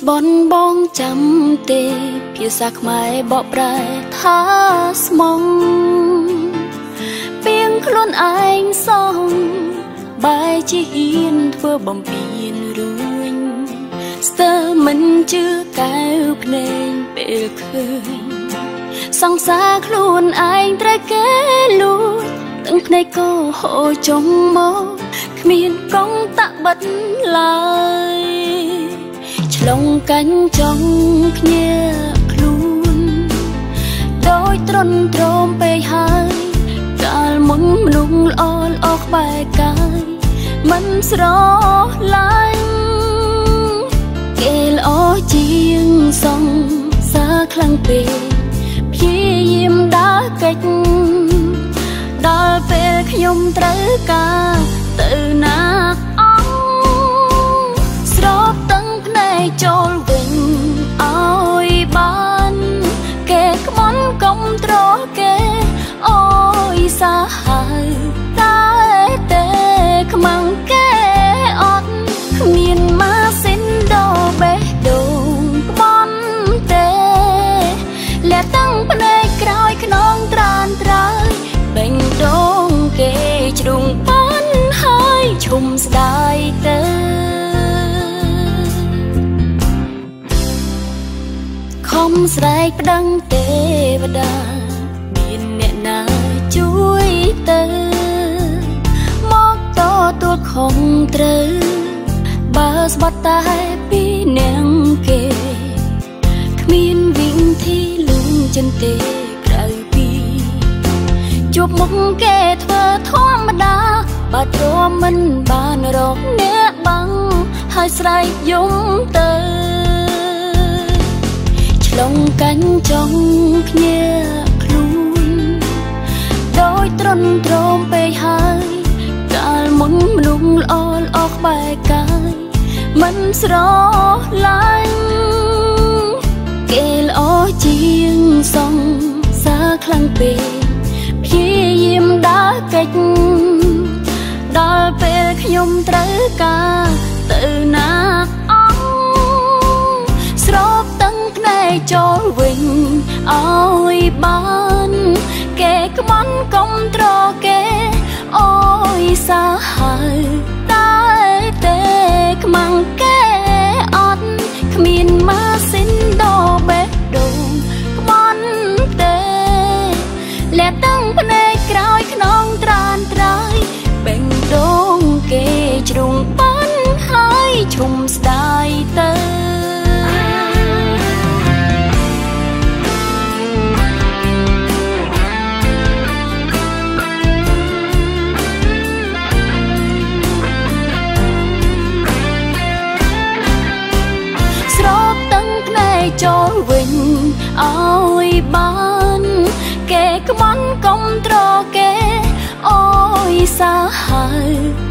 ស្បនបងចាំទេ ភាសាខ្មែរបកប្រែថាស្មងពីងខ្លួនឯងសងបែជាហ៊ានធ្វើបំពេញរួញស្ទើមិនជឿកែវភ្នែកពេលឃើញសង្សារខ្លួនឯងត្រូវគេលួចទាំងភ្នែកក៏ហូរចុងមកគ្មានកងតាក់បិទឡើយឆ្លង កាញ់ចង់គ្នាខ្លួនដោយត្រន់ត្រមពេកហើយកាលមុនមនុស្សល្អល្អក្បែរកាយមិនស្រឡាញ់គេល្អជាងសងសាខ្លាំងពេកព្យាយាមដើរកិច្ចដល់ពេលខ្ញុំត្រូវការ ស្រែកប្តឹងទេវតាមានអ្នកណាជួយទៅមកតទួលខំត្រូវបើស្បត់តែពីនាងគេគ្មានវិញធីលូនចិនទេក្រៅពីជួបមុខគេធ្វើធម្មតាបើទ្រាំមិនបានរកអ្នកបាំងហើយស្រែកយំទៅឆ្លងកាញ់ចង់គ្នាខ្លួនដោយត្រន់ត្រមពេកហើយកាលមុនមនុស្សល្អល្អក្បែរកាយមិនស្រឡាញ់គេល្អជាងសងសាខ្លាំងពេកព្យាយាមដើរកិច្ចដល់ពេលខ្ញុំត្រូវការទៅណា ចូលវិញឲ្យបានគេក្បន់កុំត្រគេអូយសាហើតែ ចូលវិញឲ្យបានគេក្បន់កុំត្រគេអូយសាហើតែ